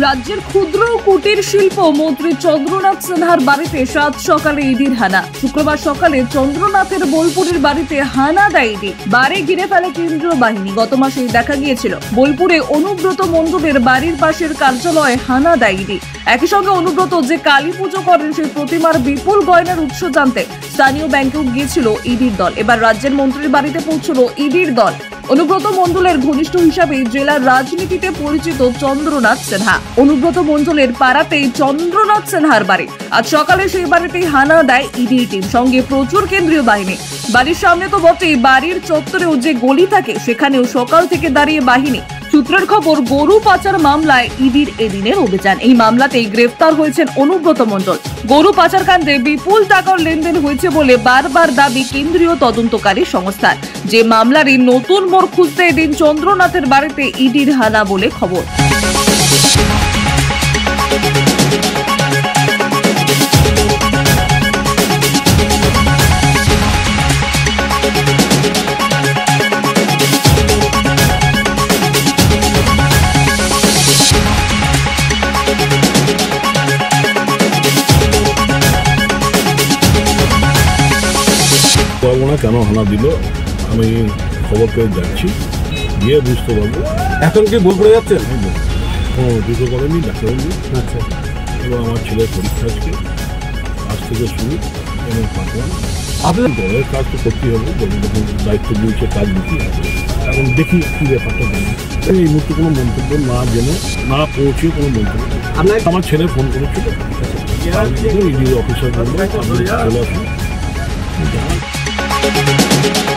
রাজ্যের ক্ষুদ্র কুটির শিল্প মন্ত্রী চন্দ্রনাথ সিনহার বাড়িতে সাত সকালে ইডির হানা। শুক্রবার সকালে চন্দ্রনাথের বোলপুরের বাড়িতে হানা দেয় ইডি। বাড়ি ঘিরে ফেলে কেন্দ্রীয় বাহিনী। গত মাসেই দেখা গিয়েছিল, বোলপুরে অনুব্রত মণ্ডলের বাড়ির পাশের কার্যালয়ে হানা দেয় ইডি। একই সঙ্গে অনুব্রত যে কালী পুজো করেন, সেই প্রতিমার বিপুল গয়নার উৎস জানতে স্থানীয় ব্যাংকেও গিয়েছিল ইডির দল। এবার রাজ্যের মন্ত্রীর বাড়িতে পৌঁছলো ইডির দল। অনুব্রত মণ্ডলের ঘনিষ্ঠ হিসাবে জেলার রাজনীতিতে পরিচিত চন্দ্রনাথ সিনহা। অনুব্রত মন্ডলের পাড়াতেই চন্দ্রনাথ সিনহার বাড়ি। আজ সকালে সেই বাড়িতেই হানা দেয় ইডি টিম, সঙ্গে প্রচুর কেন্দ্রীয় বাহিনী। বাড়ির সামনে তো বটেই, বাড়ির চত্বরেও যে গলি থাকে, সেখানেও সকাল থেকে দাঁড়িয়ে বাহিনী সূত্রের খবর, গরু পাচার মামলায় ইডির এদিনের অভিযান। এই মামলাতেই গ্রেফতার হয়েছেন অনুব্রত মণ্ডল। গরু পাচার কাণ্ডে বিপুল টাকার লেনদেন হয়েছে বলে বারবার দাবি কেন্দ্রীয় তদন্তকারী সংস্থার। যে মামলারই নতুন মোড় খুঁজতে এদিন চন্দ্রনাথের বাড়িতে ইডির হানা বলে খবর। পারব না কেন হানা দিল? আমি খবর পেয়ে যাচ্ছি। গিয়ে বুঝতে পারব। এখন কি বোলপুরে যাচ্ছেন? কোনো দুটো করেনি ডাক্তারবাবু আচ্ছা। এবং আমার ছেলের পরীক্ষা আজকে। আজ থেকে শুরু। এবং আপনার দলের কাজ তো করতেই হবে। যখন দায়িত্ব দিয়েছে কাজ দিতেই হবে। এখন দেখি কী ব্যাপারটা জানি এই মুহূর্তে কোনো মন্তব্য না জেনে না পৌঁছে কোনো মন্তব্য। আপনার আমার ছেলে ফোন করেছিল। অফিসার বলল আপনি চলে আসুন। Thank you.